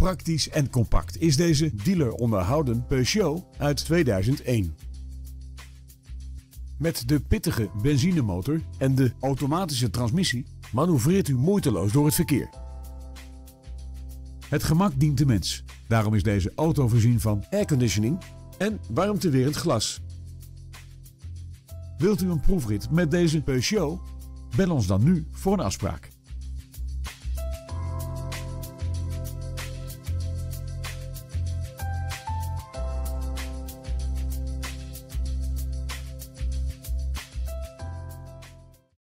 praktisch en compact is deze dealer onderhouden Peugeot uit 2001. Met de pittige benzinemotor en de automatische transmissie manoeuvreert u moeiteloos door het verkeer. Het gemak dient de mens. Daarom is deze auto voorzien van airconditioning en warmtewerend glas. Wilt u een proefrit met deze Peugeot? Bel ons dan nu voor een afspraak.